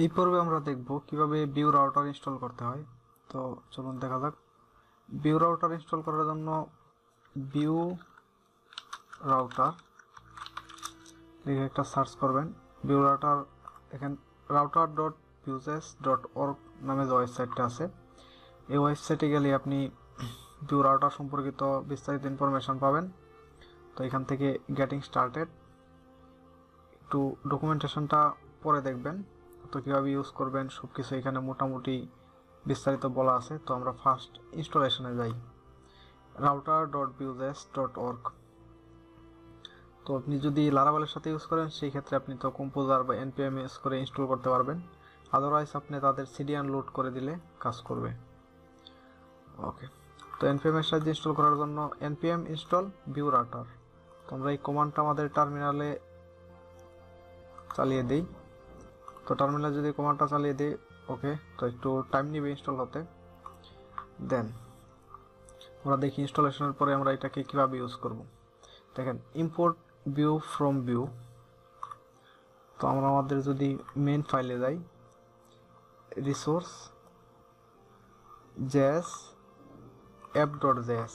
এই পর্বে আমরা দেখব কীভাবে বিউ রাউটার ইনস্টল করতে হয়। তো চলুন দেখা যাক। বিউ রাউটার ইনস্টল করার জন্য বিউ রাউটার লিখে একটা সার্চ করবেন। বিউ রাউটার এখান router dot vuejs dot org নামে যে ওয়েবসাইটটা আছে, এই ওয়েবসাইটে গেলে আপনি বিউ রাউটার সম্পর্কিত বিস্তারিত ইনফরমেশন পাবেন। তো এখান থেকে গেটিং স্টার্টেড একটু ডকুমেন্টেশনটা পরে দেখবেন। তো কীভাবে ইউজ করবেন সব কিছু এখানে মোটামুটি বিস্তারিত বলা আছে। তো আমরা ফার্স্ট ইনস্টলেশনে যাই। Router dot vuejs dot org তো আপনি যদি লারাবেলের সাথে ইউজ করেন, সেই ক্ষেত্রে আপনি তো কম্পোজার বা এনপিএম ইউজ করে ইনস্টল করতে পারবেন। আদারওয়াইজ আপনি তাদের সিডিয়ান লোড করে দিলে কাজ করবে। ওকে তো এনপিএম এর সাহায্যে ইনস্টল করার জন্য এনপিএম ইনস্টল ভিউ রাউটার তো আমরা এই কমান্ডটা আমাদের টার্মিনালে চালিয়ে দিই। তো টার্মিনালে যদি কমান্ডটা চালিয়ে দিই ওকে তো একটু টাইম নিবে ইনস্টল হতে। দেন আমরা দেখি ইনস্টলেশনের পরে আমরা এটাকে কীভাবে ইউজ করব। দেখেন ইম্পোর্ট ভিউ ফ্রম ভিউ তো আমরা আমাদের যদি মেন ফাইলে যাই resource JS app dot JS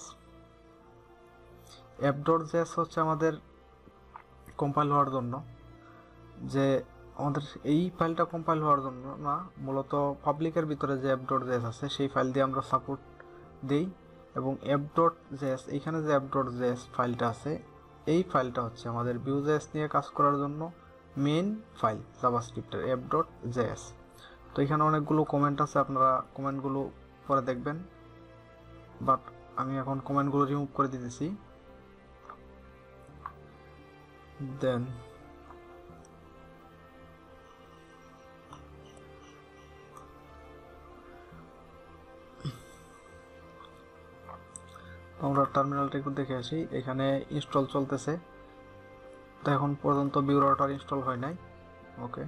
app dot JS হচ্ছে আমাদের কম্পাইল হওয়ার জন্য যে আমাদের এই ফাইলটা কম্পাইল হওয়ার জন্য না, মূলত পাবলিকের ভিতরে যে অ্যাপ ডট জেএস আছে, সেই ফাইল দিয়ে আমরা সাপোর্ট দিই এবং অ্যাপ ডট জেএস এইখানে যে অ্যাপ ডট জেএস ফাইলটা আছে, এই ফাইলটা হচ্ছে আমাদের ভিউ জেএস নিয়ে কাজ করার জন্য মেন ফাইল জাভাস্ক্রিপ্টের অ্যাপ ডট জেএস তো এখানে অনেকগুলো কমেন্ট আছে, আপনারা কমেন্টগুলো পরে দেখবেন। বাট আমি এখন কমেন্টগুলো রিমুভ করে দিতেছি। দেন আমরা টার্মিনালটা একটু দেখে আসি। এখানে ইনস্টল চলতেছে। তো এখন পর্যন্ত বিউ রাউটার ইনস্টল হয় নাই। ওকে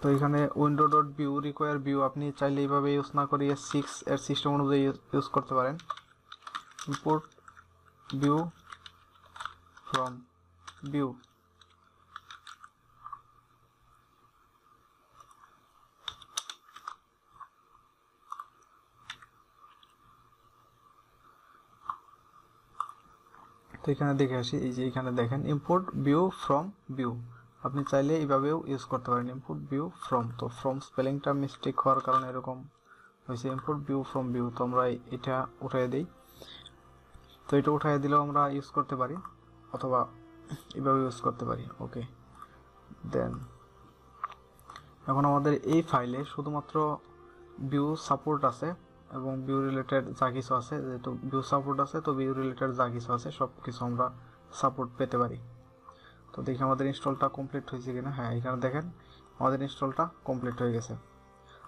তো এখানে window dot Vue require Vue আপনি চাইলে এইভাবে ইউজ না করে সিক্স এর সিস্টেম অনুযায়ী ইউজ করতে পারেন। ইম্পোর্ট ভিউ ফ্রম ভিউ তো এখানে দেখে আসি, এই যে এখানে দেখেন ইম্পোর্ট ভিউ ফ্রম ভিউ আপনি চাইলে এইভাবেও ইউজ করতে পারেন ইম্পোর্ট ভিউ ফ্রম তো ফ্রম স্পেলিংটা মিস্টেক হওয়ার কারণে এরকম হয়েছে ইম্পোর্ট ভিউ ফ্রম ভিউ তো আমরা এটা উঠিয়ে দিই। তো এটা উঠিয়ে দিলেও আমরা ইউজ করতে পারি, অথবা এভাবে ইউজ করতে পারি ওকে দেন এখন আমাদের এই ফাইলে শুধুমাত্র ভিউ সাপোর্ট আছে এবং ভিউ রিলেটেড যা কিছু আছে, যেহেতু ভিউ সাপোর্ট আছে, তো ভিউ রিলেটেড যা কিছু আছে সব কিছু আমরা সাপোর্ট পেতে পারি। তো দেখি আমাদের ইনস্টলটা কমপ্লিট হয়েছে কিনা। হ্যাঁ এখানে দেখেন, আমাদের ইনস্টলটা কমপ্লিট হয়ে গেছে।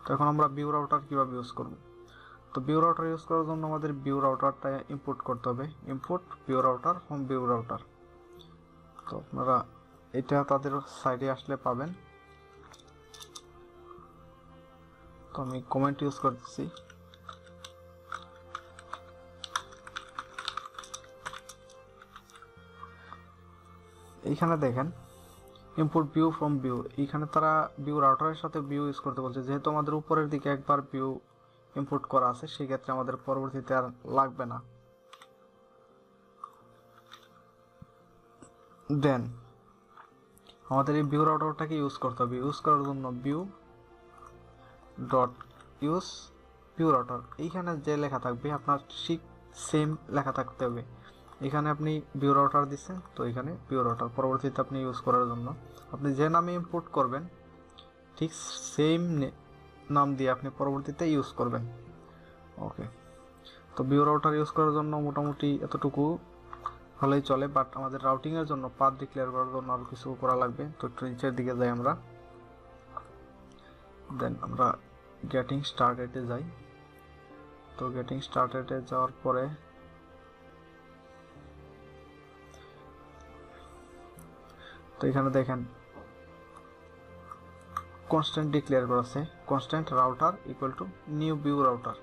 তো এখন আমরা ভিউ রাউটার কীভাবে ইউজ করব? তো ভিউ রাউটার ইউজ করার জন্য আমাদের ভিউ রাউটারটা ইম্পোর্ট করতে হবে। Import Vue router home Vue router তো আপনারা এটা তাদের সাইডে আসলে পাবেন। তো আমি কমেন্ট ইউজ করতেছি। এইখানে দেখেন ইম্পোর্ট ভিউ ফ্রম ভিউ এইখানে তারা ভিউ রাউটারের সাথে ভিউ ইউজ করতে বলছে। যেহেতু আমাদের উপরের দিকে একবার ভিউ ইম্পোর্ট করা আছে সেই ক্ষেত্রে আমাদের পরবর্তীতে আর লাগবে না। দেন। আমাদের এই ভিউ রাউটারটাকে ইউজ করতে হবে। ইউজ করার জন্য Vue dot use Vue router এইখানে যে লেখা থাকবে, আপনার ঠিক সেম লেখা থাকতে হবে। এখানে আপনি ভিউ রাউটার দিচ্ছেন, তো এখানে ভিউ রাউটার পরবর্তীতে আপনি ইউজ করার জন্য আপনি যে নামে ইম্পোর্ট করবেন, ঠিক সেম নাম দিয়ে আপনি পরবর্তীতে ইউজ করবেন। ওকে তো ভিউ রাউটার ইউজ করার জন্য মোটামুটি এতটুকু হলেই চলে বাট আমাদের রাউটিংয়ের জন্য পাথ ডিক্লেয়ার করার জন্য আরও কিছু করা লাগবে। তো একটু দিকে যাই আমরা। দেন আমরা গেটিং স্টার্টেডে যাই। তো গেটিং স্টার্টেডে যাওয়ার পরে তো এখানে দেখেন কনস্ট্যান্ট ডিক্লেয়ার করা আছে constant router equal to new Vue router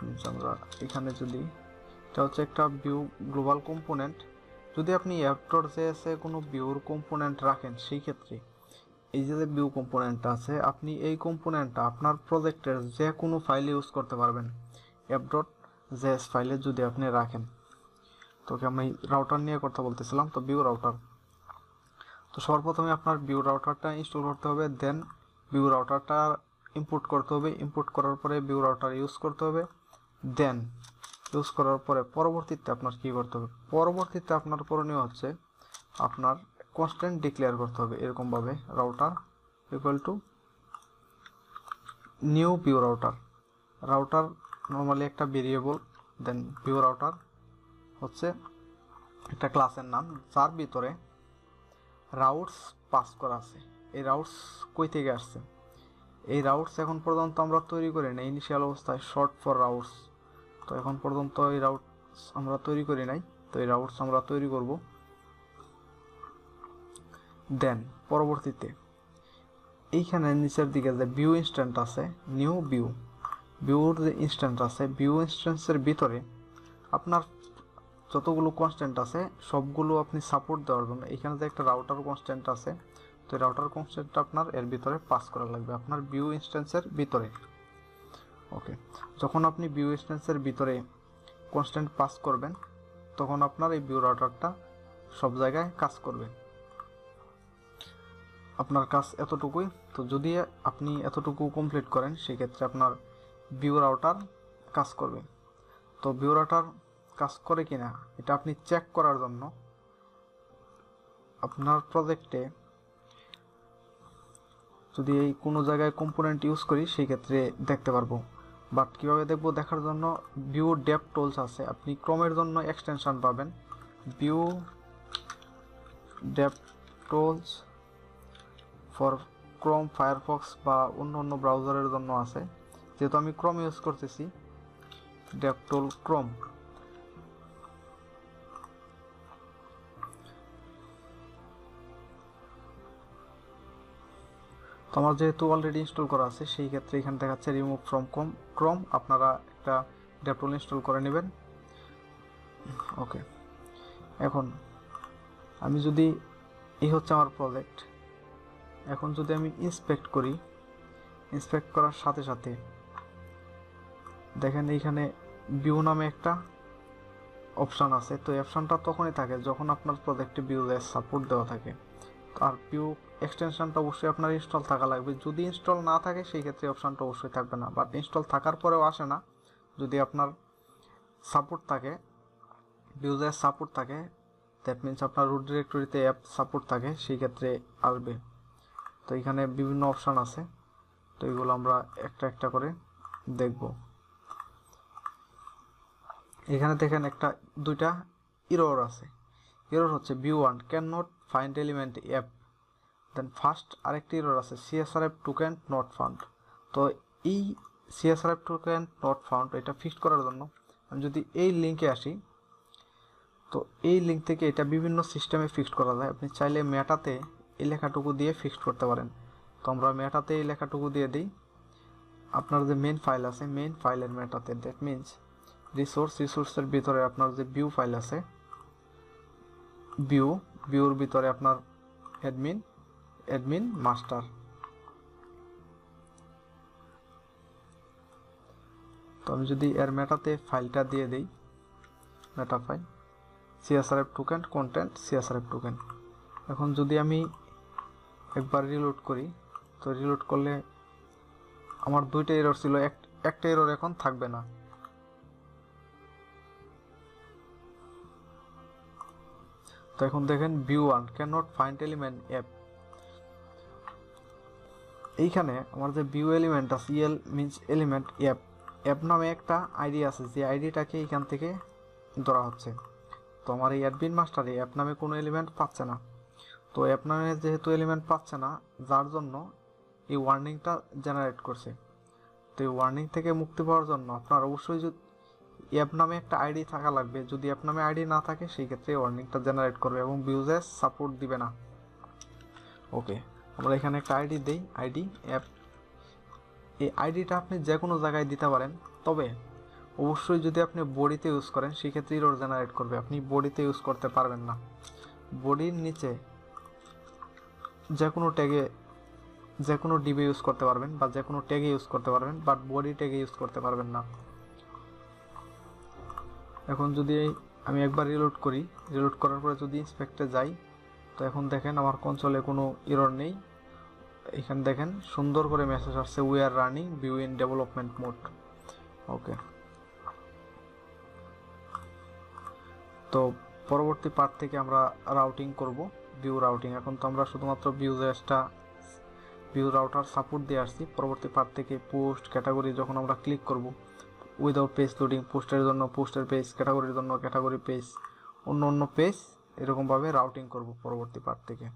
means আমরা এখানে যদি এটা হচ্ছে একটা ভিউ গ্লোবাল কম্পোনেন্ট যদি আপনি অ্যাপটর জেএসে কোনো ভিউর কম্পোনেন্ট রাখেন, সেই ক্ষেত্রে এই যে যে ভিউ কম্পোনেন্টটা আছে, আপনি এই কম্পোনেন্টটা আপনার প্রজেক্টের যে কোনো ফাইলে ইউজ করতে পারবেন। অ্যাপ ডট জেএস ফাইলে যদি আপনি রাখেন। তোকে আমি রাউটার নিয়ে কথা বলতেছিলাম, তো ভিউ রাউটার তো সর্বপ্রথমে আপনার ভিউ রাউটারটা ইনস্টল করতে হবে দেন ভিউ রাউটারটা ইম্পোর্ট করতে হবে। ইম্পোর্ট করার পরে ভিউ রাউটার ইউজ করতে হবে দেন ইউজ করার পরে পরবর্তীতে আপনার কী করতে হবে? পরবর্তীতে আপনার করণীয় হচ্ছে আপনার কনস্ট্যান্ট ডিক্লেয়ার করতে হবে। এরকমভাবে router equal to new Vue router router normally একটা ভেরিয়েবল দেন ভিউ রাউটার হচ্ছে একটা ক্লাসের নাম। যার ভিতরে রাউটস পাস করা আছে। এই রাউটস কই থেকে আসছে? এই রাউটস এখন পর্যন্ত আমরা তৈরি করি না ইনিশিয়াল অবস্থায় শর্ট ফর রাউটস তো এখন পর্যন্ত এই রাউটস আমরা তৈরি করি নাই। তো এই রাউটস আমরা তৈরি করব। দেন পরবর্তীতে, এইখানে নিচের দিকে যে ভিউ ইনস্ট্যান্ট আছে নিউ ভিউ ভিউর যে ইনস্ট্যান্ট আছে ভিউ ইনস্ট্যান্সের ভিতরে আপনার যতগুলো কনস্ট্যান্ট আছে, সবগুলো আপনি সাপোর্ট দেওয়ার জন্য এখানে যে একটা রাউটার কনস্ট্যান্ট আছে, তো রাউটার কনস্ট্যান্টটা আপনার এর ভিতরে পাস করা লাগবে। আপনার ভিউ ইনস্ট্যান্সের ভিতরে। ওকে। যখন আপনি ভিউ ইনস্ট্যান্সের ভিতরে কনস্ট্যান্ট পাস করবেন, তখন আপনার এই ভিউ রাউটারটা সব জায়গায় কাজ করবে। আপনার কাজ এতটুকুই। তো যদি আপনি এতটুকু কমপ্লিট করেন, সেক্ষেত্রে আপনার ভিউ রাউটার কাজ করবে। তো ভিউ রাউটার কাজ করে কিনা, এটা আপনি চেক করার জন্য আপনার প্রজেক্টে যদি এই কোনো জায়গায় কম্পোনেন্ট ইউজ করি সেই ক্ষেত্রে দেখতে পারব। বাট কীভাবে দেখব? দেখার জন্য ভিউ ডেপ টুলস আছে। আপনি ক্রমের জন্য এক্সটেনশন পাবেন। Vue dev tools for Chrome Firefox বা অন্য অন্য ব্রাউজারের জন্য আছে। যেহেতু আমি ক্রোম ইউজ করতেছি ডেপটোল ক্রোম তো আমার যেহেতু অলরেডি ইনস্টল করা আছে, সেই ক্ষেত্রে এখানে দেখাচ্ছে রিমুভ ফ্রম ক্রোম ক্রোম আপনারা একটা ডেপটোল ইনস্টল করে নেবেন। ওকে এখন, আমি যদি, এই হচ্ছে আমার প্রজেক্ট এখন যদি আমি ইন্সপেক্ট করি ইন্সপেক্ট করার সাথে সাথে, দেখেন এইখানে ভিউ নামে একটা অপশান আছে। তো অপশানটা তখনই থাকে যখন আপনার প্রজেক্টে ভিউ সাপোর্ট দেওয়া থাকে। আর ভিউ এক্সটেনশনটা অবশ্যই আপনার ইনস্টল থাকা লাগবে। যদি ইনস্টল না থাকে সেই ক্ষেত্রে অপশানটা অবশ্যই থাকবে না। বাট ইনস্টল থাকার পরেও আসে না। যদি আপনার সাপোর্ট থাকে ভিউজের সাপোর্ট থাকে দ্যাট মিনস আপনার রুট ডিরেক্টরিতে অ্যাপ সাপোর্ট থাকে সেই ক্ষেত্রে আসবে। তো এখানে বিভিন্ন অপশান আছে। তো এগুলো আমরা একটা একটা করে দেখব। এখানে দেখেন একটা, দুইটা ইরোর আছে। ইরোর হচ্ছে Vue warn can not find element app then first আরেকটি ইরোর আছে সিএসআরএফ টোকেন নট ফাউন্ড তো এই সিএসআরএফ টোকেন নট ফাউন্ড এটা ফিক্সড করার জন্য আমি যদি এই লিঙ্কে আসি, তো এই লিঙ্ক থেকে এটা বিভিন্ন সিস্টেমে ফিক্সড করা যায়। আপনি চাইলে মেটাতে এই লেখাটুকু দিয়ে ফিক্সড করতে পারেন। তো আমরা মেটাতে এই লেখাটুকু দিয়ে দিই। আপনার যে মেন ফাইল আছে মেন ফাইলের মেটাতে দ্যাট মিনস রিসোর্স রিসোর্সের ভিতরে আপনার যে ভিউ ফাইল আছে ভিউ ভিউর ভিতরে আপনার অ্যাডমিন অ্যাডমিন মাস্টার তো আমি যদি এর মেটাতে ফাইলটা দিয়ে দিই meta file CSRF token content CSRF token এখন যদি আমি একবার রিলোড করি, তো রিলোড করলে আমার দুইটা এরর ছিল, এক, একটা এরর এখন থাকবে না। তো এখন দেখেন Vue warn can not find element app এইখানে আমার যে ভিউ এলিমেন্ট আছে EL means element app app নামে একটা আইডি আছে, যে আইডিটাকে এখান থেকে ধরা হচ্ছে। তো আমার এই অ্যাডমিন মাস্টারে অ্যাপ নামে কোনো এলিমেন্ট পাচ্ছে না। তো অ্যাপ নামে যেহেতু এলিমেন্ট পাচ্ছে না, যার জন্য এই ওয়ার্নিংটা জেনারেট করছে। তো এই ওয়ার্নিং থেকে মুক্তি পাওয়ার জন্য আপনার অবশ্যই অ্যাপ নামে একটা আইডি থাকা লাগবে। যদি অ্যাপ নামে আইডি না থাকে সেই ক্ষেত্রে ওয়ার্নিংটা জেনারেট করবে এবং বিউজেস সাপোর্ট দিবে না। ওকে আমরা এখানে একটা আইডি দেই। আইডি অ্যাপ এই আইডিটা আপনি যে কোনো জায়গায় দিতে পারেন। তবে অবশ্যই যদি আপনি বডিতে ইউজ করেন, সেক্ষেত্রে ইরর জেনারেট করবে। আপনি বডিতে ইউজ করতে পারবেন না। বডির নিচে যে কোনো ট্যাগে যে কোনো ডিবে ইউজ করতে পারবেন বা যে কোনো ট্যাগে ইউজ করতে পারবেন বাট বডি ট্যাগে ইউজ করতে পারবেন না। এখন যদি আমি একবার রিলোড করি রিলোড করার পরে যদি ইন্সপেক্টে যাই, তো এখন দেখেন আমার কনসোলে কোনো ইরর নেই। এখানে দেখেন সুন্দর করে মেসেজ আসছে we are running Vue in development mode okay তো পরবর্তী পার্ট থেকে আমরা রাউটিং করব ভিউ রাউটিং এখন তো আমরা শুধুমাত্র ভিউ জেসটা ভিউ রাউটার সাপোর্ট দিয়ে আসছি। পরবর্তী পার্ট থেকে পোস্ট ক্যাটাগরি যখন আমরা ক্লিক করব উইদাউট পেজ লোডিং পোস্টের জন্য পোস্টের পেজ ক্যাটাগরির জন্য ক্যাটাগরি পেজ অন্য অন্য পেজ এরকমভাবে রাউটিং করব পরবর্তী পার্ট থেকে।